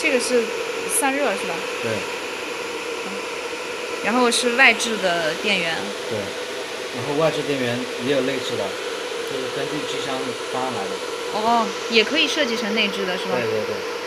这个是散热是吧？对然后是外置的电源。对，然后外置电源也有内置的，就是根据机箱方案来的。哦，也可以设计成内置的是吧？对对对。